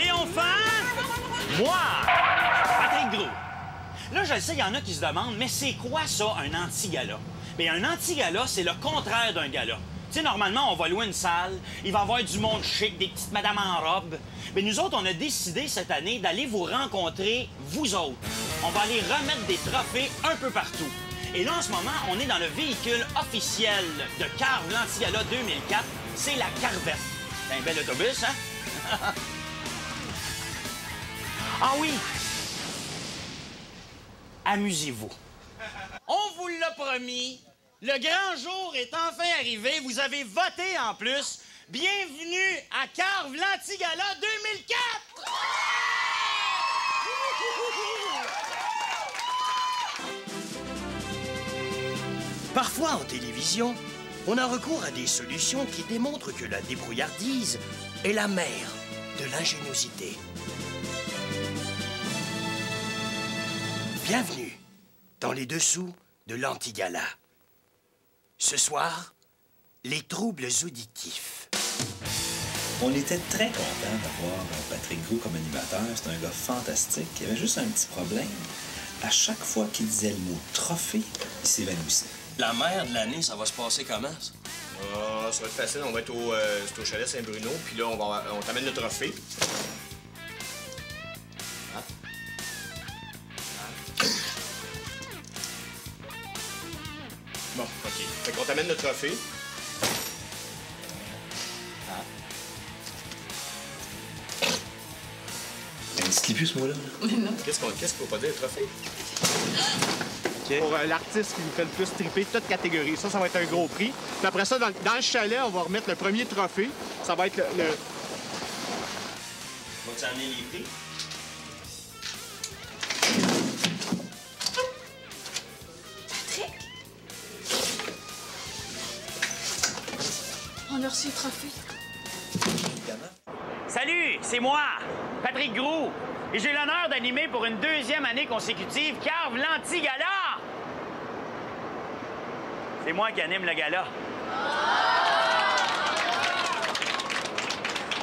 Triomphant, moi, Patrick Gros. Là, je le sais, il y en a qui se demandent, mais c'est quoi ça, un anti-gala? Bien, un anti-gala, c'est le contraire d'un gala. Tu sais, normalement, on va louer une salle, il va y avoir du monde chic, des petites madames en robe. Mais nous autres, on a décidé cette année d'aller vous rencontrer, vous autres. On va aller remettre des trophées un peu partout. Et là, en ce moment, on est dans le véhicule officiel de Carve l'Antigala 2004. C'est la Carvette. C'est un bel autobus, hein? ah oui! Amusez-vous. On vous l'a promis. Le grand jour est enfin arrivé. Vous avez voté en plus. Bienvenue à Carve l'Antigala 2004! Parfois, en télévision, on a recours à des solutions qui démontrent que la débrouillardise est la mère de l'ingéniosité. Bienvenue dans les dessous de l'antigala. Ce soir, les troubles auditifs. On était très contents d'avoir Patrick Gros comme animateur. C'est un gars fantastique. Il y avait juste un petit problème. À chaque fois qu'il disait le mot trophée, il s'évanouissait. La mère de l'année, ça va se passer comment, ça? Ah, ça va être facile. On va être au, euh, c'est au chalet Saint-Bruno, puis là, on, va, on t'amène le trophée. T'amène le trophée. Ah. Plus ce mot-là. Qu'est-ce qu'on qu'est-ce qu'il faut pas dire, le trophée? Pour euh, l'artiste qui nous fait le plus triper, toute catégorie. Ça, ça va être un gros prix. Puis après ça, dans, dans le chalet, on va remettre le premier trophée. Ça va être le... le- Vas-tu amener les prix? Reçu le trophée. Salut, c'est moi, Patrick Gros. Et j'ai l'honneur d'animer pour une deuxième année consécutive Carve l'Anti-Gala. C'est moi qui anime le gala.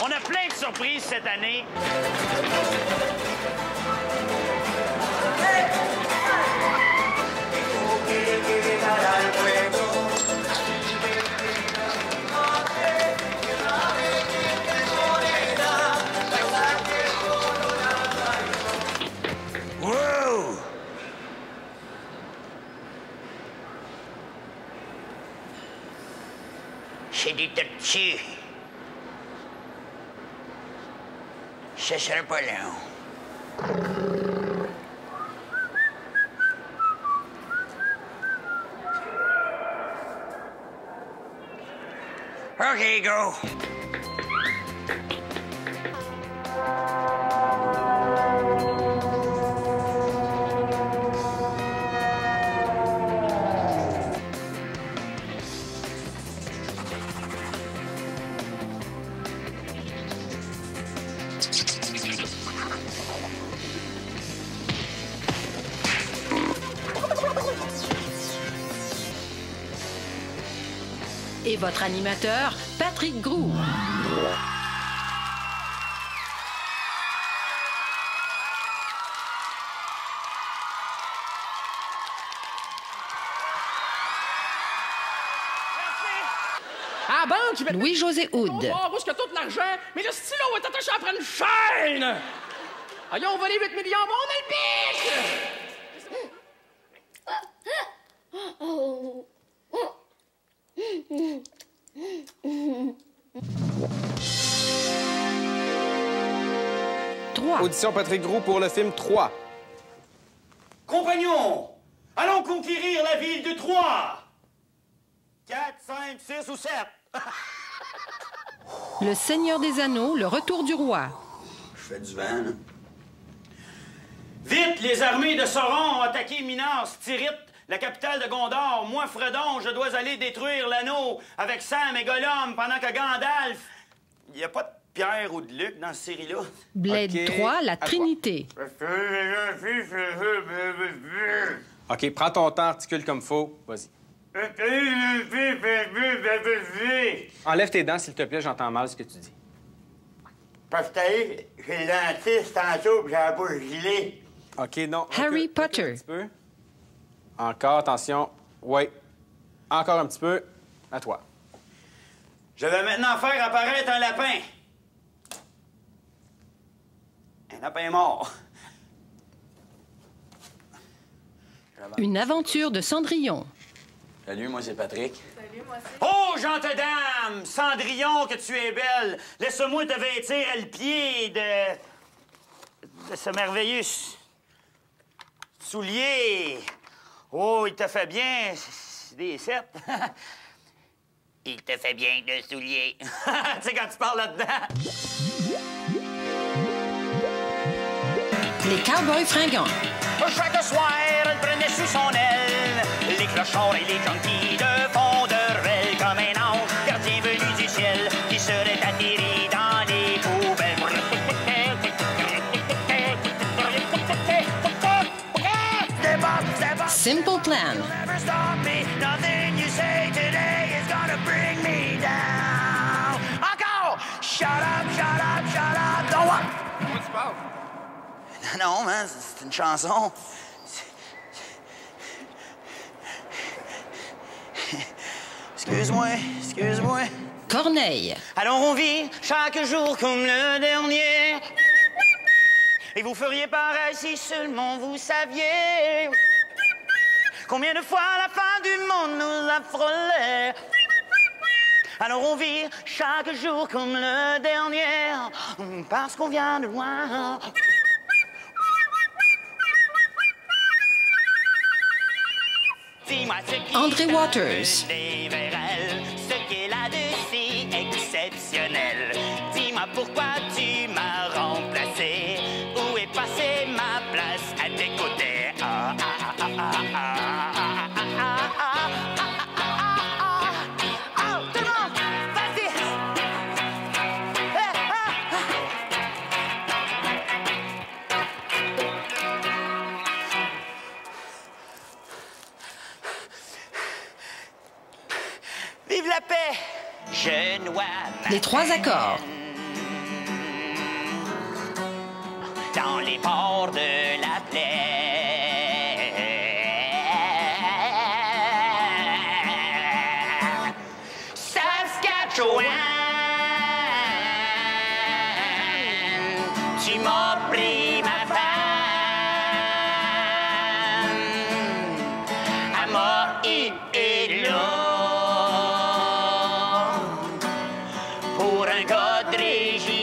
On a plein de surprises cette année. C'est des tas de petits. Ce serait pas long. OK, go. Et votre animateur, Patrick Grou. À la banque, ils mettent Louis-José Houd. Où est-ce que tout l'argent? Mais le stylo est attaché après une chaîne! Allons, on va les 8 millions, mais on Audition Patrick Gros pour le film 3. Compagnons, allons conquérir la ville de Troyes. 4, 5, 6 ou 7. Le Seigneur des Anneaux, le retour du roi. Je fais du vent, là. Vite, les armées de Sauron ont attaqué Minas Tirith, la capitale de Gondor. Moi, Fredon, je dois aller détruire l'anneau avec Sam et Gollum pendant que Gandalf... Il n'y a pas de Pierre ou de Luc dans cette série-là? Blade Ok. 3, la À toi. Trinité. OK, prends ton temps, articule comme faut. Vas-y. Enlève tes dents, s'il te plaît, j'entends mal ce que tu dis. Parce que chez le dentiste tantôt, pis j'ai la bouche gelée. OK, non. Harry Potter. recule un petit peu. Encore, attention. Oui. Encore un petit peu. À toi. Je vais maintenant faire apparaître un lapin. Un lapin mort. Une aventure de Cendrillon. Salut, moi c'est Patrick. Oh, gente dame! Cendrillon, que tu es belle! Laisse-moi te vêtir le pied de. de ce merveilleux soulier. Oh, il te fait bien. C'est des sept. Il te fait bien de souliers. tu sais, quand tu parles là-dedans. Les Cowboys fringants. Chaque soir, elle prenait sous son aile les clochards et les junkies de fond de rel comme un ange gardien venu du ciel qui serait atterri dans les poubelles. Simple Plan. Encore! Shut up, shut up, shut up. Don't? Non, man, c'est une chanson. Excuse-moi, excuse-moi. Corneille. Alors on vit chaque jour comme le dernier. Et vous feriez pareil si seulement vous saviez combien de fois la fin du monde nous a frôlé. Alors on vit chaque jour comme le dernier parce qu'on vient de loin. Andre Waters. Vive la paix! Je noie Les trois accords. dans les ports de la plaine. Saskatchewan, только дрижи.